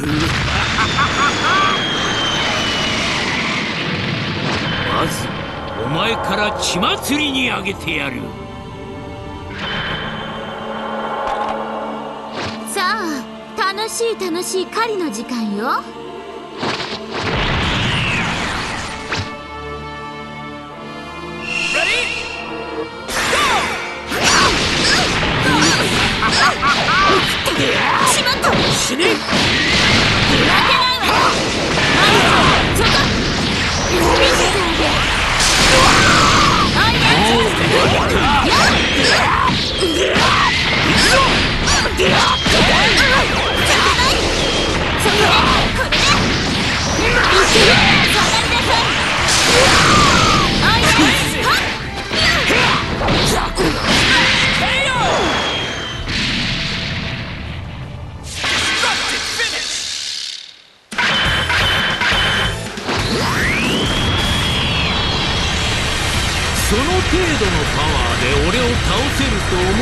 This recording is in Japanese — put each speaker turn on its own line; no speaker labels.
まずお前から血祭りにあげてやる。
さあ楽しい楽しい狩りの時間よ。しまっ。た
死ねその程度のパワーで俺を倒せると思う